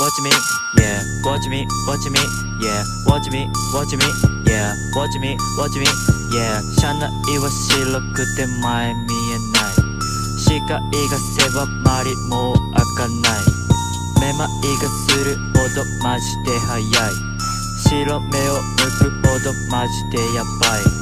watch me, yeah, watch me, watch me, yeah, watch me, watch me, yeah, watch me, watch me, yeah 車内は白くて前見えない視界が狭まりもう開かないめまいがするほどマジで速い白目を向くほどマジでヤバい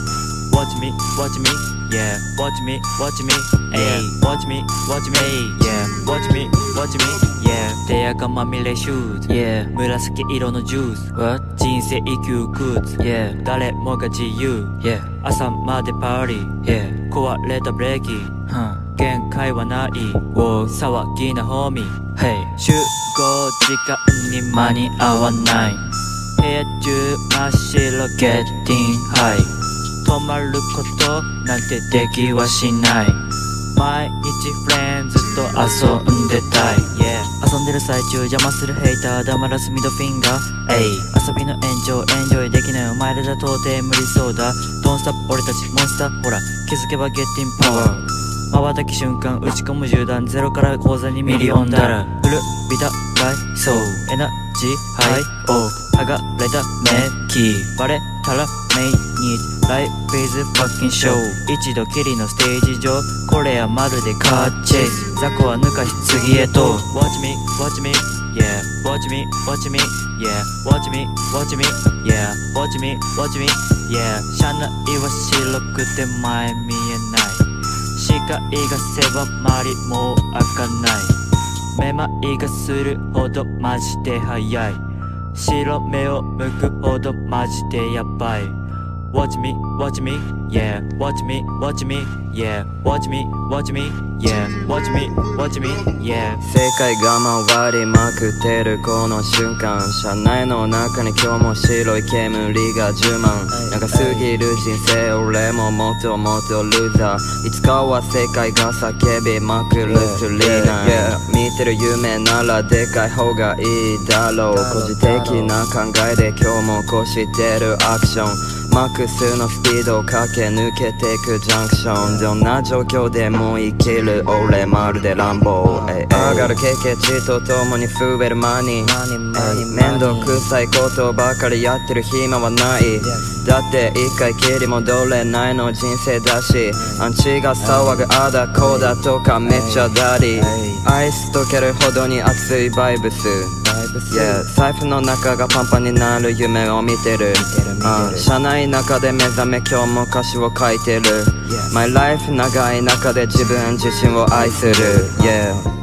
Watch me, watch me, yeah, watch me, watch me, yeah, watch me, watch me, yeah, watch me, watch me, yeah 手垢まみれシューズ、yeah. 紫色のジュース。What? 人生窮屈、yeah. 誰もが自由、yeah. 朝までパーリー、yeah. 壊れたブレーキ、huh. 限界はない、騒ぎなホーミー、Hey. 集合時間に間に合わない。部屋中真っ白 Getting high 止まることなんてできはしない。毎日フレンズと遊んでたい、yeah、遊んでる最中邪魔するヘイター黙らすミドフィンガー。エイ遊びの延長エンジョイできないお前らじゃ到底無理そうだ。ドンスタップ俺たちモンスターほら。気づけばゲッティンパワー。瞬き瞬間打ち込む銃弾。ゼロから口座にミリオンダラ古びた。ライ。ソーエナジー。ハイ。オー剥がれた。メッキバレたらメイに Life is fucking show 一度きりのステージ上これはまるでカーチェイス雑魚は抜かし次へと Watch me, watch me, yeah Watch me, watch me, yeah Watch me, watch me, yeah Watch me, watch me, yeah 車内は白くて前見えない視界が狭まりもう開かないめまいがするほどマジで速い白目を向くほどマジでやばい。Watch me, watch me, yeah. Watch me, watch me, yeah. Watch me, watch me, yeah. Watch me, watch me, yeah. 世界が回りまくってるこの瞬間。車内の中に今日も白い煙が充満。長すぎる人生俺ももっともっとルーザー。いつかは世界が叫びまくるスリー。ナー見てる夢ならでかい方がいいだろう。個人的な考えで今日もこうしてるアクションマックスのスピードを駆け抜けてくジャンクション。どんな状況でも生きる俺まるで乱暴。上がる経験値とともに増えるマニー。面倒くさいことばかりやってる暇はないだって一回きり戻れないの人生だしアンチが騒ぐあだこうだとかめっちゃダリアイス溶けるほどに熱いバイブス。Yeah 財布の中がパンパンになる夢を見てる。車内中で目覚め今日も歌詞を書いてる。My life 長い中で自分自身を愛する。Yeah